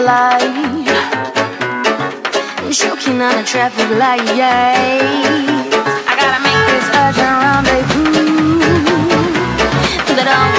light Choking on a traffic light I gotta make this urgent rendezvous That I'm.